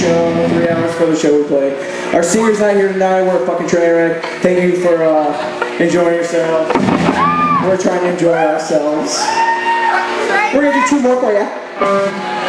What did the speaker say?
show, three hours for the show we play. Our singer's not here tonight, we're a fucking train wreck. Thank you for uh, enjoying yourself. We're trying to enjoy ourselves. We're gonna do two more for you.